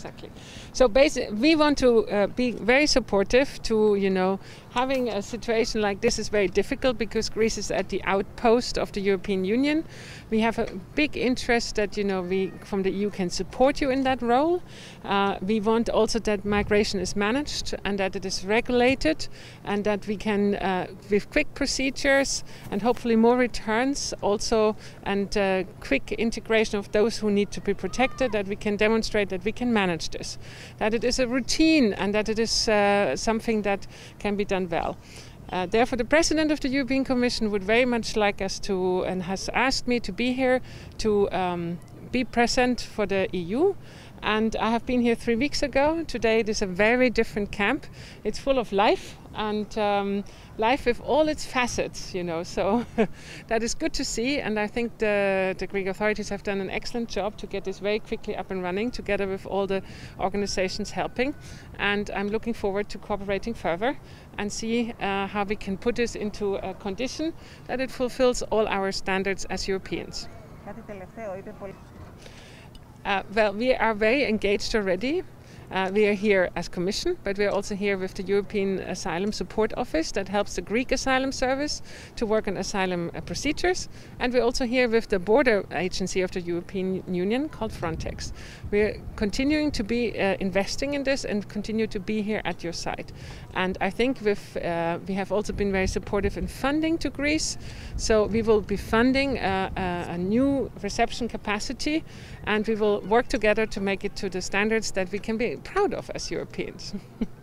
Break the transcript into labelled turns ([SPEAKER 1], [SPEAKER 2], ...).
[SPEAKER 1] exactly. So basically, we want to uh, be very supportive to, you know, having a situation like this is very difficult because Greece is at the outpost of the European Union. We have a big interest that, you know, we from the EU can support you in that role. Uh, we want also that migration is managed and that it is regulated and that we can, uh, with quick procedures and hopefully more returns also and uh, quick integration of those who need to be protected, that we can demonstrate that we can manage this, that it is a routine and that it is uh, something that can be done well. Uh, therefore, the President of the European Commission would very much like us to, and has asked me to be here to um, be present for the EU. And I have been here three weeks ago. Today, it is a very different camp. It's full of life and um, life with all its facets, you know. So that is good to see. And I think the, the Greek authorities have done an excellent job to get this very quickly up and running, together with all the organizations helping. And I'm looking forward to cooperating further and see uh, how we can put this into a condition that it fulfills all our standards as Europeans. Uh, well, we are very engaged already. Uh, we are here as Commission, but we are also here with the European Asylum Support Office that helps the Greek Asylum Service to work on asylum uh, procedures. And we're also here with the border agency of the European Union called Frontex. We're continuing to be uh, investing in this and continue to be here at your side. And I think with, uh, we have also been very supportive in funding to Greece. So we will be funding uh, a, a new reception capacity and we will work together to make it to the standards that we can be proud of as Europeans.